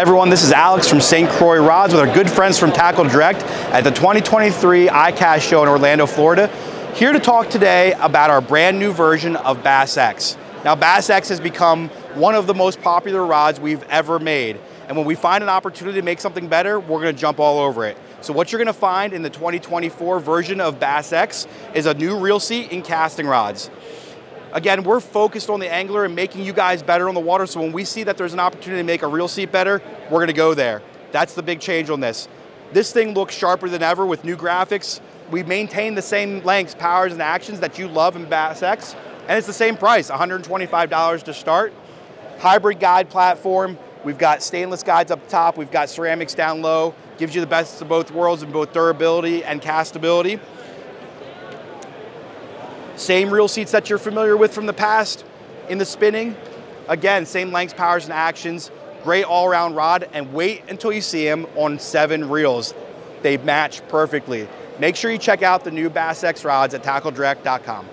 everyone, this is Alex from St. Croix Rods with our good friends from Tackle Direct at the 2023 ICAST show in Orlando, Florida. Here to talk today about our brand new version of Bass X. Now Bass X has become one of the most popular rods we've ever made. And when we find an opportunity to make something better, we're gonna jump all over it. So what you're gonna find in the 2024 version of Bass X is a new reel seat in casting rods. Again, we're focused on the angler and making you guys better on the water, so when we see that there's an opportunity to make a reel seat better, we're gonna go there. That's the big change on this. This thing looks sharper than ever with new graphics. We maintain the same lengths, powers, and actions that you love in Bass X, and it's the same price, $125 to start. Hybrid guide platform, we've got stainless guides up top, we've got ceramics down low, gives you the best of both worlds in both durability and castability. Same reel seats that you're familiar with from the past in the spinning. Again, same lengths, powers, and actions. Great all-around rod, and wait until you see them on seven reels. They match perfectly. Make sure you check out the new Bass X rods at tackledirect.com.